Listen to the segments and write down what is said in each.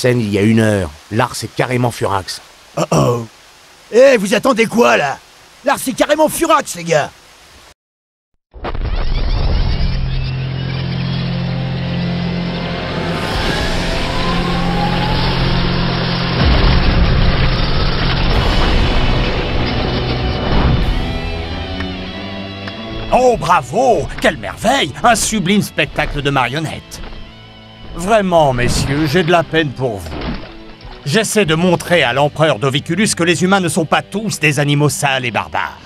Scène il y a une heure. L'art c'est carrément furax. Oh oh. Eh, vous attendez quoi là? L'art c'est carrément furax, les gars. Oh bravo! Quelle merveille! Un sublime spectacle de marionnettes Vraiment, messieurs, j'ai de la peine pour vous. J'essaie de montrer à l'empereur Doviculus que les humains ne sont pas tous des animaux sales et barbares.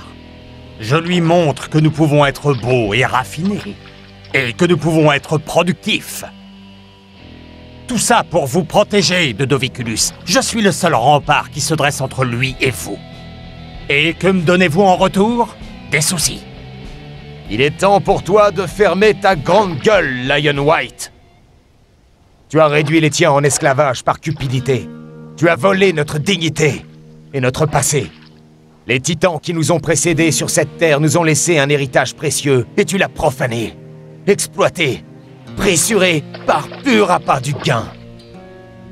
Je lui montre que nous pouvons être beaux et raffinés, et que nous pouvons être productifs. Tout ça pour vous protéger de Doviculus. Je suis le seul rempart qui se dresse entre lui et vous. Et que me donnez-vous en retour? Des soucis. Il est temps pour toi de fermer ta grande gueule, Lion White. Tu as réduit les tiens en esclavage par cupidité. Tu as volé notre dignité et notre passé. Les titans qui nous ont précédés sur cette terre nous ont laissé un héritage précieux et tu l'as profané, exploité, brissuré par pur appât du gain.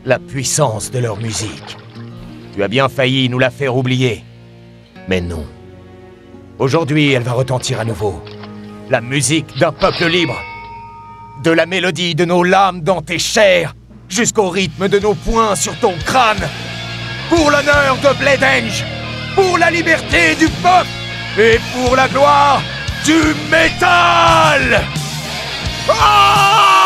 La puissance de leur musique. Tu as bien failli nous la faire oublier. Mais non. Aujourd'hui, elle va retentir à nouveau. La musique d'un peuple libre. De la mélodie de nos lames dans tes chairs, jusqu'au rythme de nos poings sur ton crâne. Pour l'honneur de Bledenge, pour la liberté du peuple et pour la gloire du métal. Tout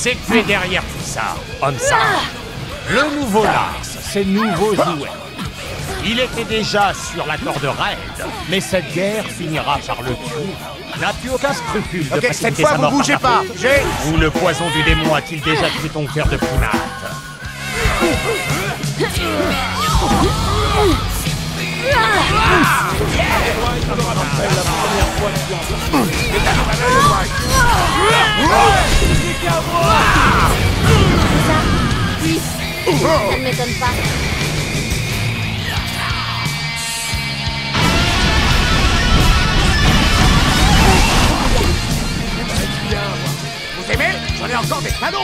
Sais que es derrière tout ça, homme sage. Le nouveau Lars, ses nouveaux jouets. Il était déjà sur la corde raide, mais cette guerre finira par le tuer. N'as-tu aucun scrupule de cette fois sa mort bougez pas. Ou le poison du démon a-t-il déjà tué ton cœur de primate ça ne m'étonne pas. Vous aimez J'en encore des cadeaux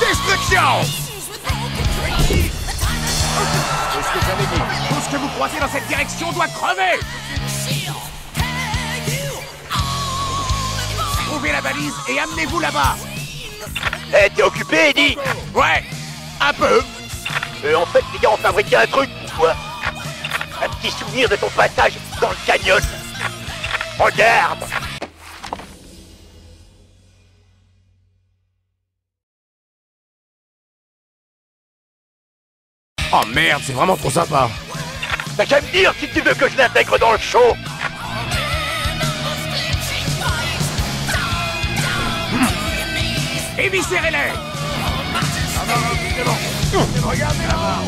Destruction ce que j'avais dit. Tout ce que vous croisez dans cette direction doit crever Trouvez la balise et amenez-vous là-bas Eh, t'es occupé, Eddie Ouais Un peu Euh, En fait, les gars ont fabriqué un truc, tu vois. Un petit souvenir de ton passage dans le canyon. Regarde Oh merde, c'est vraiment trop sympa. T'as qu'à me dire si tu veux que je l'intègre dans le show. Éviscérez-les. Regardez là-bas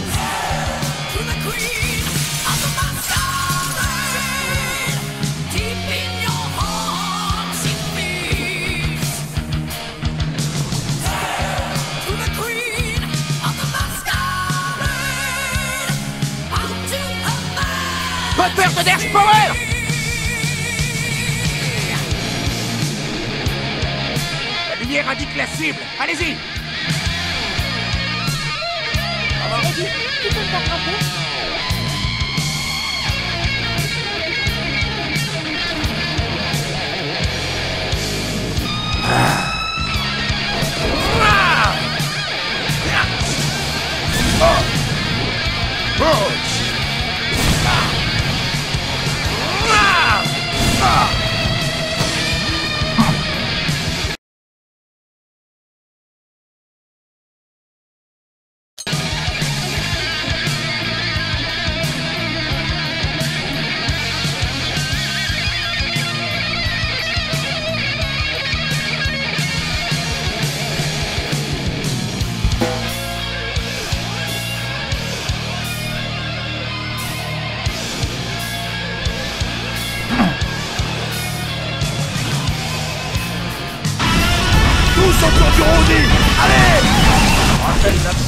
Power La lumière indique la cible. Allez-y. Eddie, tu peux me faire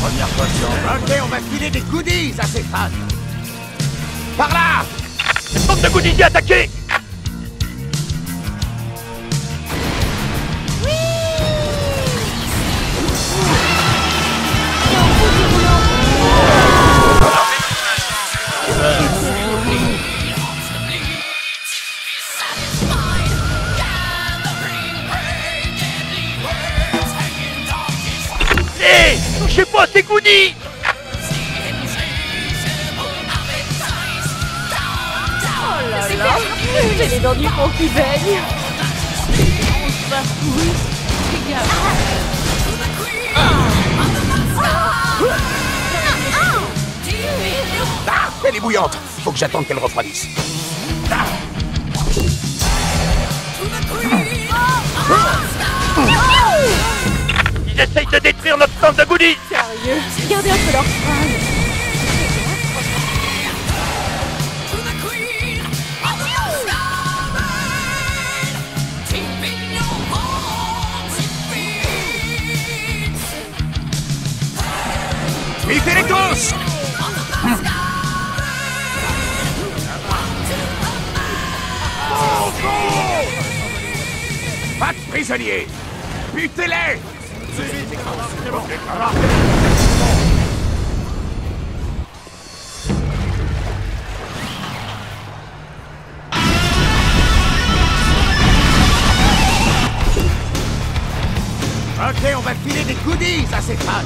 première potion. Ok, on va filer des goodies à ces fans. Par là Bande de goodies attaquer Hé Touchez pas à ces goodies Oh là là J'ai les dents du fond qui baignent Ah, elle est bouillante. Faut que j'attende qu'elle refroidisse. De goodies Sérieux Regardez un peu leur Mettez-les tous Pas de prisonniers. Butez-les Ok, on va filer des goodies à ces fans.